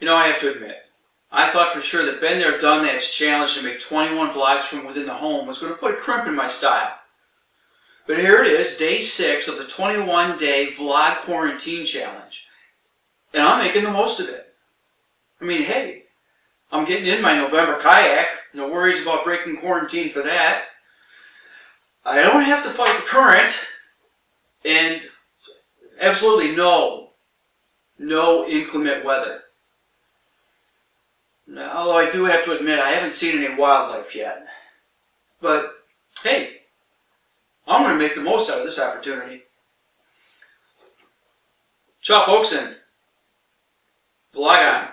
You know, I have to admit, I thought for sure that Ben there, done that's challenge to make 21 vlogs from within the home was going to put a crimp in my style. But here it is, day six of the 21 day vlog quarantine challenge. And I'm making the most of it. I mean, hey, I'm getting in my November kayak. No worries about breaking quarantine for that. I don't have to fight the current. And absolutely no, no inclement weather. Now, although I do have to admit, I haven't seen any wildlife yet. But, hey, I'm going to make the most out of this opportunity. Ciao, folks, and vlog on.